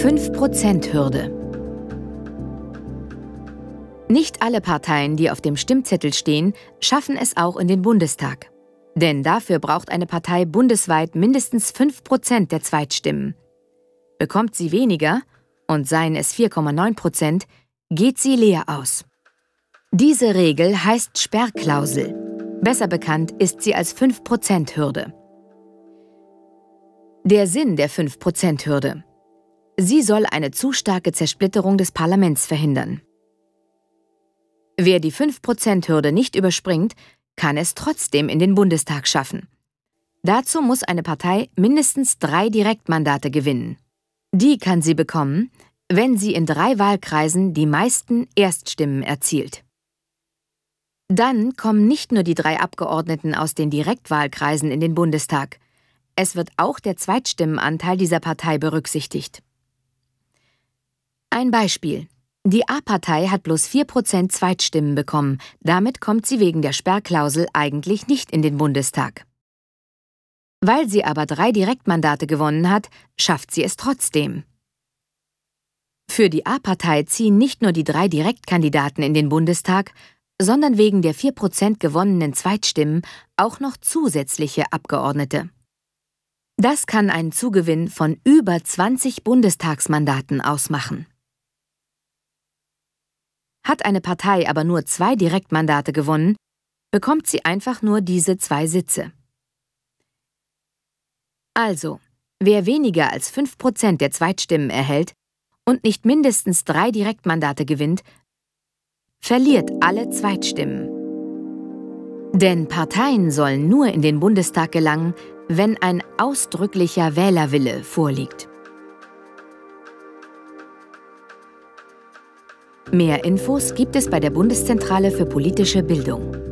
5%-Hürde. Nicht alle Parteien, die auf dem Stimmzettel stehen, schaffen es auch in den Bundestag. Denn dafür braucht eine Partei bundesweit mindestens 5% der Zweitstimmen. Bekommt sie weniger, und seien es 4,9%, geht sie leer aus. Diese Regel heißt Sperrklausel. Besser bekannt ist sie als 5%-Hürde. Der Sinn der 5%-Hürde. Sie soll eine zu starke Zersplitterung des Parlaments verhindern. Wer die 5%-Hürde nicht überspringt, kann es trotzdem in den Bundestag schaffen. Dazu muss eine Partei mindestens drei Direktmandate gewinnen. Die kann sie bekommen, wenn sie in drei Wahlkreisen die meisten Erststimmen erzielt. Dann kommen nicht nur die drei Abgeordneten aus den Direktwahlkreisen in den Bundestag, es wird auch der Zweitstimmenanteil dieser Partei berücksichtigt. Ein Beispiel. Die A-Partei hat bloß 4% Zweitstimmen bekommen, damit kommt sie wegen der Sperrklausel eigentlich nicht in den Bundestag. Weil sie aber drei Direktmandate gewonnen hat, schafft sie es trotzdem. Für die A-Partei ziehen nicht nur die drei Direktkandidaten in den Bundestag, sondern wegen der 4% gewonnenen Zweitstimmen auch noch zusätzliche Abgeordnete. Das kann einen Zugewinn von über 20 Bundestagsmandaten ausmachen. Hat eine Partei aber nur zwei Direktmandate gewonnen, bekommt sie einfach nur diese zwei Sitze. Also, wer weniger als 5% der Zweitstimmen erhält und nicht mindestens drei Direktmandate gewinnt, verliert alle Zweitstimmen. Denn Parteien sollen nur in den Bundestag gelangen, wenn ein ausdrücklicher Wählerwille vorliegt. Mehr Infos gibt es bei der Bundeszentrale für politische Bildung.